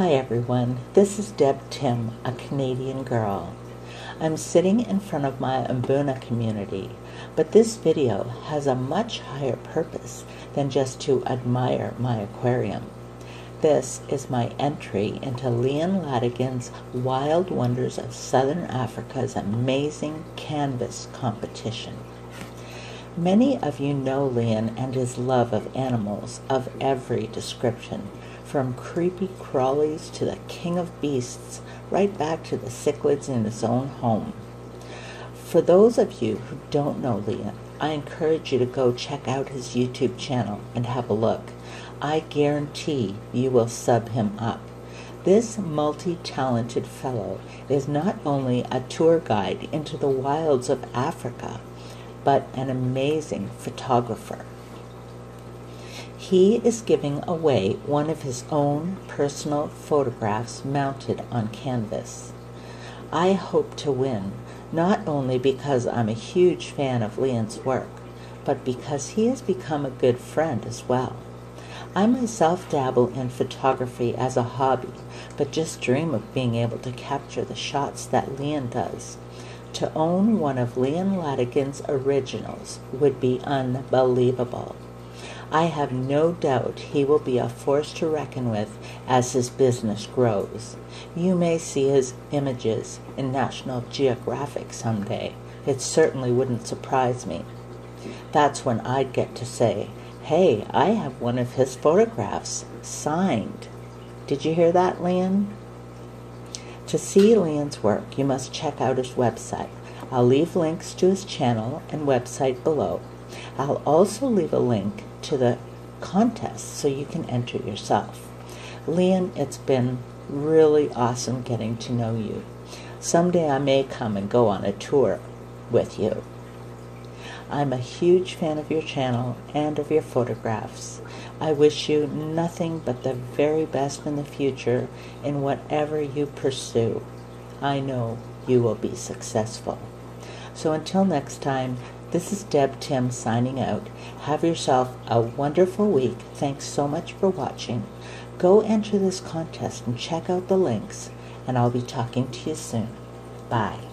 Hi everyone, this is Deb Tim, a Canadian girl. I'm sitting in front of my Mbuna community, but this video has a much higher purpose than just to admire my aquarium. This is my entry into Liaan Lategan's Wild Wonders of Southern Africa's amazing canvas competition. Many of you know Liaan and his love of animals of every description, from creepy crawlies to the king of beasts, right back to the cichlids in his own home. For those of you who don't know Liaan, I encourage you to go check out his YouTube channel and have a look. I guarantee you will sub him up. This multi-talented fellow is not only a tour guide into the wilds of Africa, but an amazing photographer. He is giving away one of his own personal photographs mounted on canvas. I hope to win, not only because I'm a huge fan of Liaan's work, but because he has become a good friend as well. I myself dabble in photography as a hobby, but just dream of being able to capture the shots that Liaan does. To own one of Liaan Lategan's originals would be unbelievable. I have no doubt he will be a force to reckon with as his business grows. You may see his images in National Geographic someday. It certainly wouldn't surprise me. That's when I'd get to say, hey, I have one of his photographs signed. Did you hear that, Liaan? To see Liaan's work, you must check out his website. I'll leave links to his channel and website below. I'll also leave a link to the contest so you can enter yourself. Liaan, it's been really awesome getting to know you. Someday I may come and go on a tour with you. I'm a huge fan of your channel and of your photographs. I wish you nothing but the very best in the future in whatever you pursue. I know you will be successful. So until next time, this is Deb Tim signing out. Have yourself a wonderful week. Thanks so much for watching. Go enter this contest and check out the links, and I'll be talking to you soon. Bye.